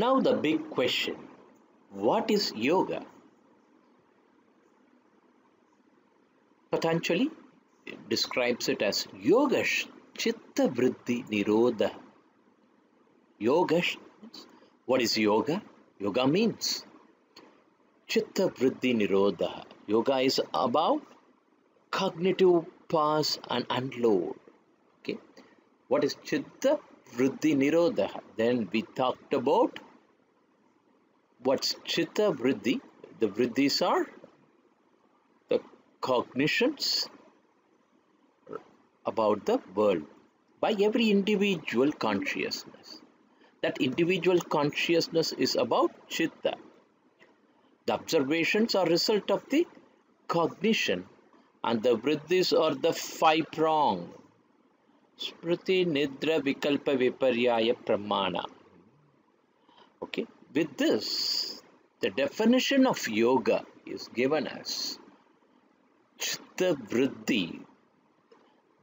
Now the big question, what is yoga? Patanjali describes it as yoga chitta vritti nirodha. Yoga, what is yoga? Yoga means chitta vritti nirodha. Yoga is about cognitive pass and unload. Okay, what is chitta vritti nirodha? Then we talked about what's chitta vritti. The vrittis are the cognitions about the world by every individual consciousness. That individual consciousness is about chitta. The observations are result of the cognition and the vrittis are the five prong. Smriti, Nidra, Vikalpa, Viparyaya, Pramana. Okay, with this, the definition of yoga is given as Chitta Vritti,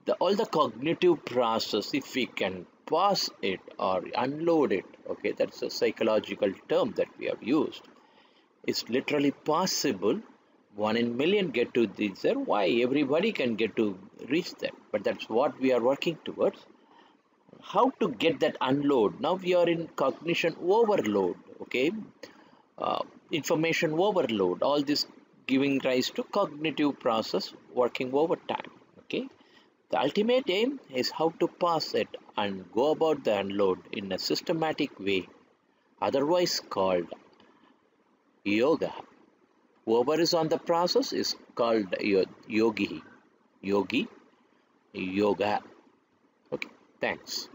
the, all the cognitive process, if we can pass it or unload it, okay, that's a psychological term that we have used, it's literally possible. One in million get to this there. Why? Everybody can get to reach that. But that's what we are working towards. How to get that unload? Now we are in cognition overload, okay? Uh, information overload. All this giving rise to cognitive process working over time, okay? The ultimate aim is how to pass it and go about the unload in a systematic way, otherwise called yoga. Whoever is on the process is called yogi. Yogi, yoga. Okay, thanks.